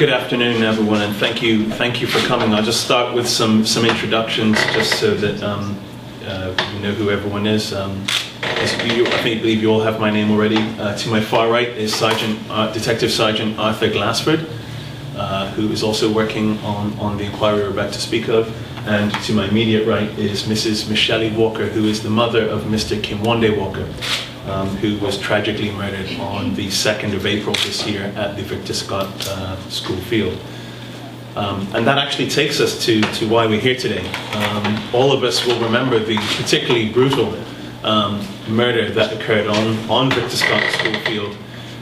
Good afternoon, everyone, and thank you, thank you for coming. I'll just start with some some introductions, just so that um, uh, you know who everyone is. Um, you, I think, believe you all have my name already. Uh, to my far right is Sergeant, uh, Detective Sergeant Arthur Glassford, uh, who is also working on, on the inquiry we're about to speak of. And to my immediate right is Mrs. Michelle Walker, who is the mother of Mr. Kimwandae Walker, um, who was tragically murdered on the 2nd of April this year at the Victor Scott uh, School Field. Um, and that actually takes us to, to why we're here today. Um, all of us will remember the particularly brutal um, murder that occurred on, on Victor Scott School Field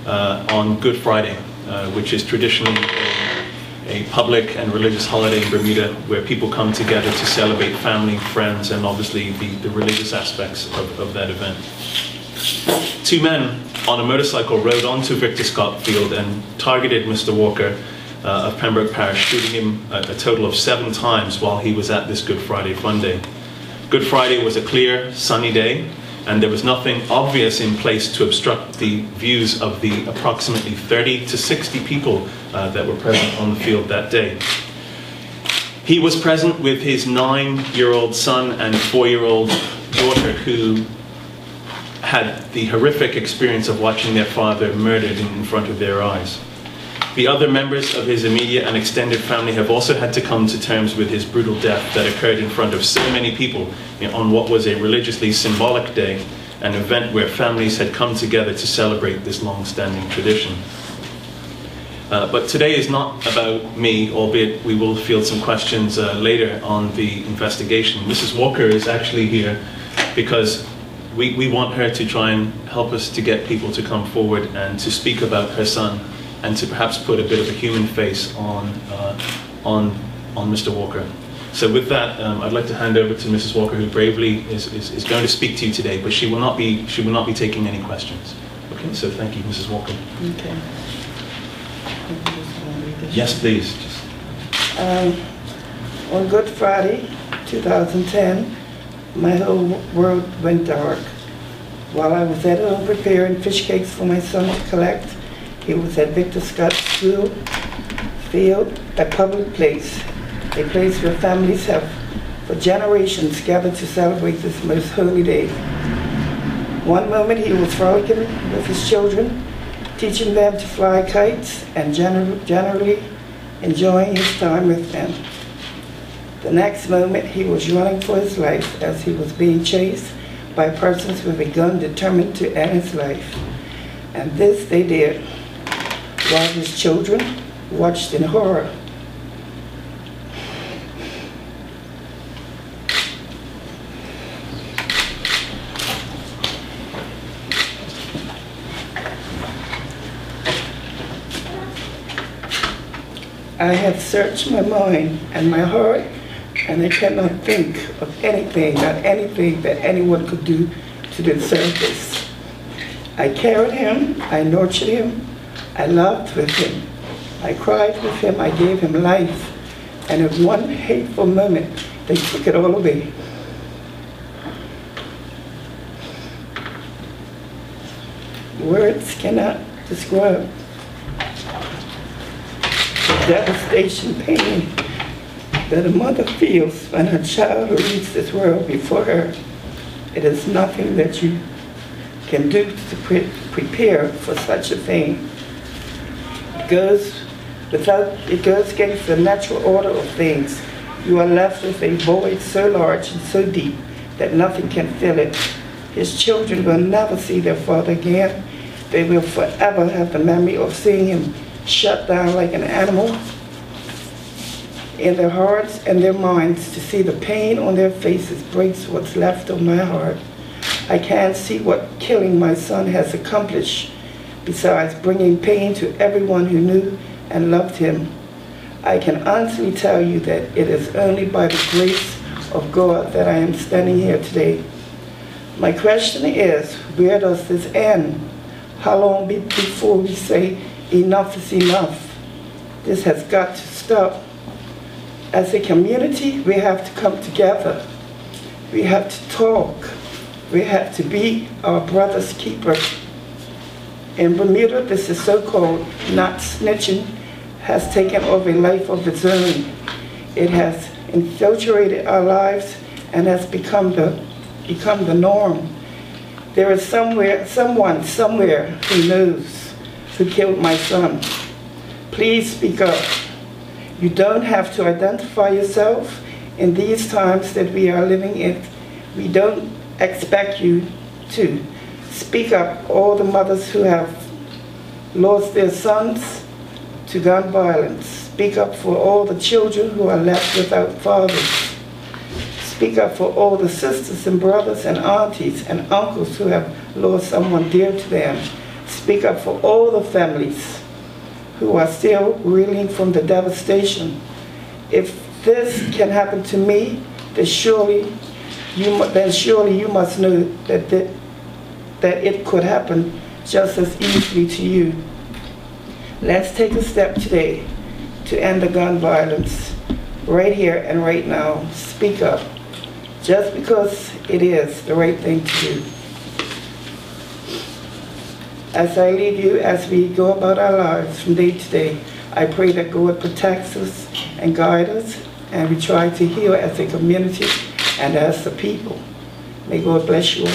uh, on Good Friday, uh, which is traditionally a, a, public and religious holiday in Bermuda where people come together to celebrate family, friends, and obviously the, the religious aspects of, of that event. Two men on a motorcycle rode onto Victor Scott Field and targeted Mr. Walker uh, of Pembroke Parish, shooting him a, a, total of seven times while he was at this Good Friday Fun Day. Good Friday was a clear, sunny day, and there was nothing obvious in place to obstruct the views of the approximately 30 to 60 people uh, that were present on the field that day. He was present with his nine-year-old son and four-year-old daughter who had the horrific experience of watching their father murdered in front of their eyes. The other members of his immediate and extended family have also had to come to terms with his brutal death that occurred in front of so many people on what was a religiously symbolic day, an event where families had come together to celebrate this long-standing tradition. Uh, but today is not about me, albeit we will field some questions uh, later on the investigation. Mrs. Walker is actually here because we, we want her to try and help us to get people to come forward and to speak about her son and to perhaps put a bit of a human face on, uh, on, on Mr. Walker. So with that, um, I'd like to hand over to Mrs. Walker, who bravely is, is, is, going to speak to you today, but she will not be, she will not be taking any questions. Okay, so thank you, Mrs. Walker. Okay. Yes, please. Um, on Good Friday, 2010, my whole world went dark. While I was at home preparing fish cakes for my son to collect, he was at Victor Scott School Field, a public place, a place where families have for generations gathered to celebrate this most holy day. One moment he was frolicking with his children, teaching them to fly kites and gener generally enjoying his time with them. The next moment he was running for his life as he was being chased by persons with a gun determined to end his life. And this they did while his children watched in horror. I have searched my mind and my heart, and I cannot think of anything, not anything that anyone could do to deserve this. I carried him, I nurtured him, I loved with him. I cried with him. I gave him life. And in one hateful moment, they took it all away. Words cannot describe the devastation, pain that a mother feels when her child leaves this world before her. It is nothing that you can do to pre prepare for such a thing It goes without it goes against the natural order of things. You are left with a void so large and so deep that nothing can fill it. His children will never see their father again. They will forever have the memory of seeing him shut down like an animal in their hearts and their minds to see the pain on their faces breaks what's left of my heart. I can't see what killing my son has accomplished besides bringing pain to everyone who knew and loved him. I can honestly tell you that it is only by the grace of God that I am standing here today. My question is, where does this end? How long before we say enough is enough? This has got to stop. As a community, we have to come together. We have to talk. We have to be our brother's keeper. In Bermuda, this is so-called not snitching has taken over a life of its own. It has infiltrated our lives and has become the, become the norm. There is somewhere, someone somewhere who knows who killed my son. Please speak up. You don't have to identify yourself in these times that we are living in. We don't expect you to. Speak up, all the mothers who have lost their sons to gun violence. Speak up for all the children who are left without fathers. Speak up for all the sisters and brothers and aunties and uncles who have lost someone dear to them. Speak up for all the families who are still reeling from the devastation. If this can happen to me, then surely you, then surely you must know that, that, that it could happen just as easily to you. Let's take a step today to end the gun violence right here and right now. Speak up, just because it is the right thing to do. As I lead you, as we go about our lives from day to day, I pray that God protects us and guides us, and we try to heal as a community and as a people. May God bless you all.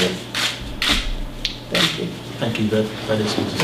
Thank you. Thank you, that, that is.